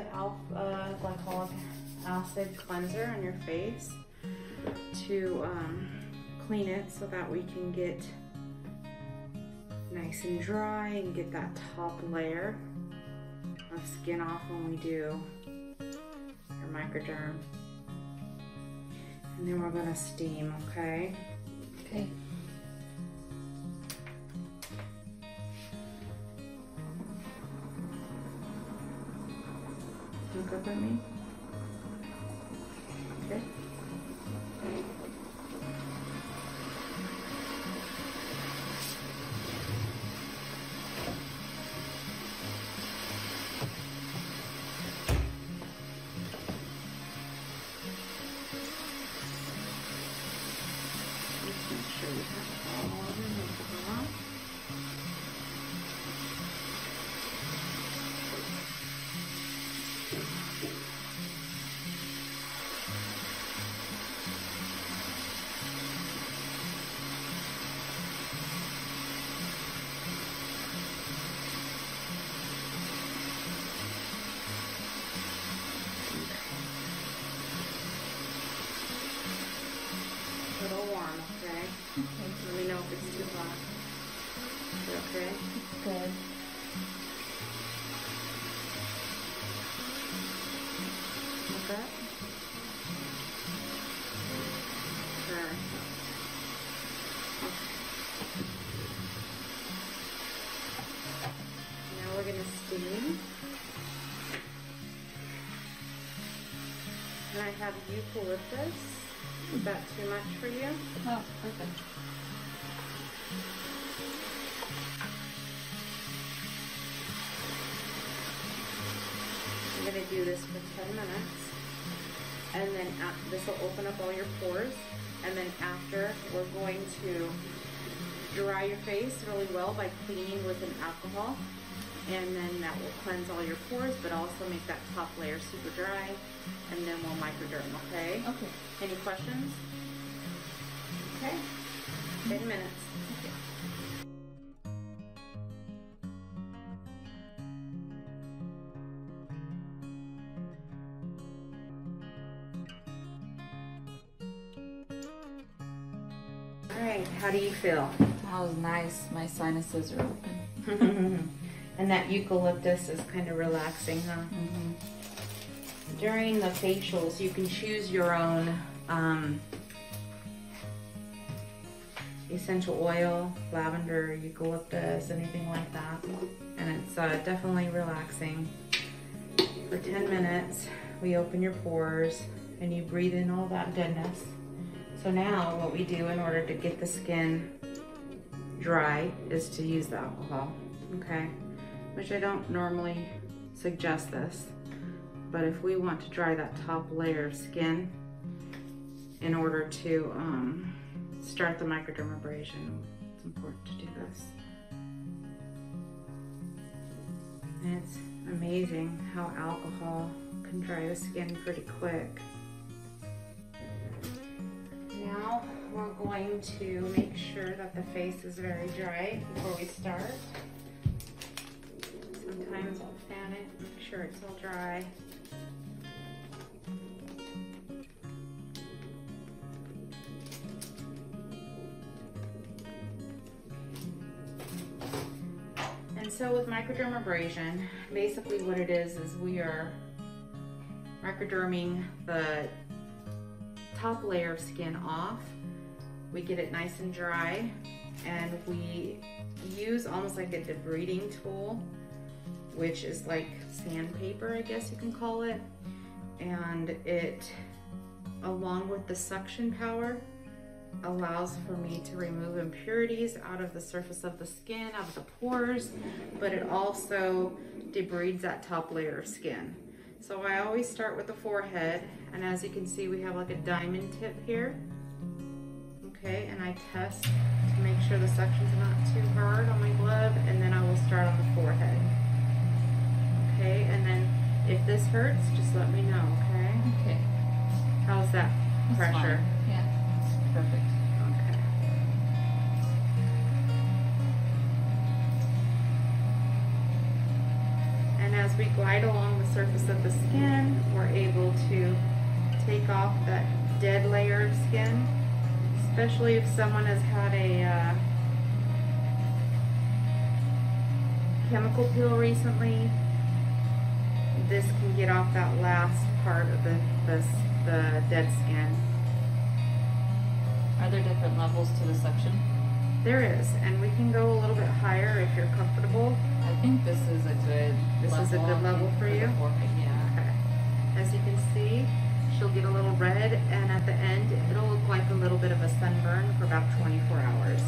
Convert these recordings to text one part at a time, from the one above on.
an alpha uh, glycolic acid cleanser on your face to um, clean it so that we can get nice and dry and get that top layer of skin off when we do your microderm. And then we're gonna steam, okay? Okay. Look it's too hot. Okay? Good. Like that? Okay. Now we're gonna steam. And I have eucalyptus. Is that too much for you? Oh, perfect. Gonna do this for 10 minutes. And then this will open up all your pores. And then after, we're going to dry your face really well by cleaning with an alcohol. And then that will cleanse all your pores, but also make that top layer super dry. And then we'll microderm, okay? Okay. Any questions? Okay. 10 minutes. Right, how do you feel? That was nice. My sinuses are open. and that eucalyptus is kind of relaxing, huh? Mm-hmm. During the facials, you can choose your own um, essential oil, lavender, eucalyptus, anything like that. And it's uh, definitely relaxing. For 10 minutes, we open your pores and you breathe in all that goodness. So now what we do in order to get the skin dry is to use the alcohol, okay? Which I don't normally suggest this, but if we want to dry that top layer of skin in order to um, start the microdermabrasion, it's important to do this. And it's amazing how alcohol can dry the skin pretty quick. Now we're going to make sure that the face is very dry before we start. Sometimes I'll fan it, make sure it's all dry. And so with microdermabrasion, basically what it is is we are microderming the top layer of skin off. We get it nice and dry and we use almost like a debriding tool, which is like sandpaper, I guess you can call it. And it, along with the suction power, allows for me to remove impurities out of the surface of the skin, out of the pores, but it also debrides that top layer of skin. So I always start with the forehead, and as you can see, we have like a diamond tip here. Okay, and I test to make sure the suction's not too hard on my glove, and then I will start on the forehead. Okay, and then if this hurts, just let me know, okay? Okay. How's that That's pressure? fine. Yeah, perfect. We glide along the surface of the skin, we're able to take off that dead layer of skin, especially if someone has had a uh, chemical peel recently. This can get off that last part of the, the, the dead skin. Are there different levels to the suction? There is, and we can go a little bit higher if you're comfortable. I think this is a good This is a level, good level for you? yeah. Okay. As you can see, she'll get a little red, and at the end, it'll look like a little bit of a sunburn for about 24 hours.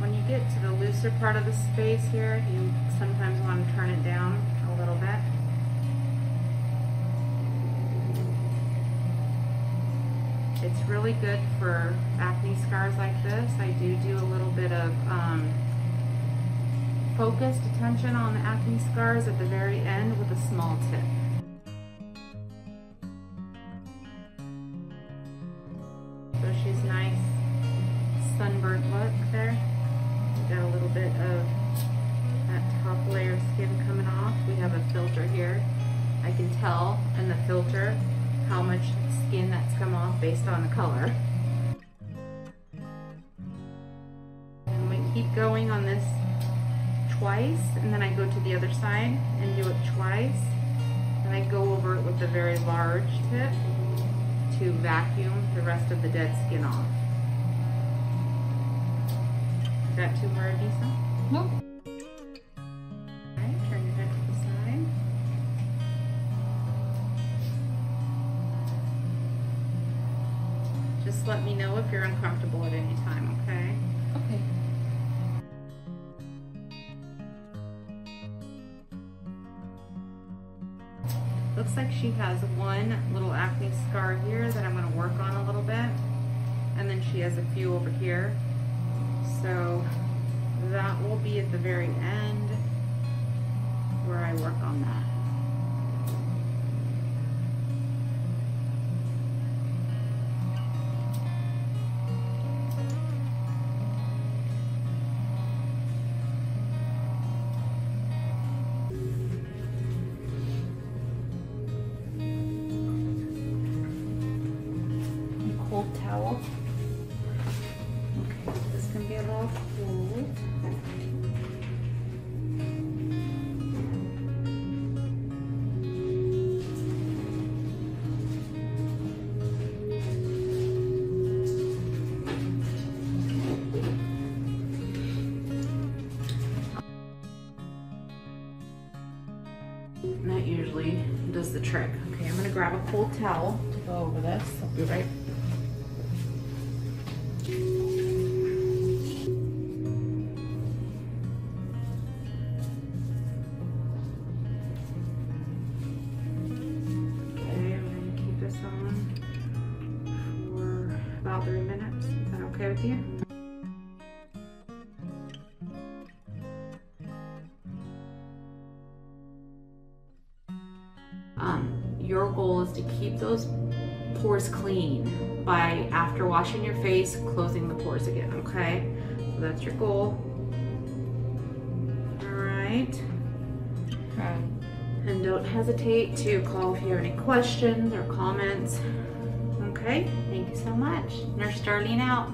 When you get to the looser part of the space here, you sometimes want to turn it down a little bit. It's really good for acne scars like this. I do do a little bit of um, focused attention on the acne scars at the very end with based on the color. And we keep going on this twice and then I go to the other side and do it twice and I go over it with a very large tip to vacuum the rest of the dead skin off. Is that too hard, Lisa? Nope. You're uncomfortable at any time, okay? Okay. Looks like she has one little acne scar here that I'm going to work on a little bit. And then she has a few over here. So that will be at the very end where I work on that. Trick. Okay, I'm gonna grab a cold towel to go over this. I'll be right Okay, I'm gonna keep this on for about three minutes. Is that okay with you? Washing your face, closing the pores again, okay? So that's your goal. All right. Right. And don't hesitate to call if you have any questions or comments. Okay, thank you so much. Nurse Darlene out.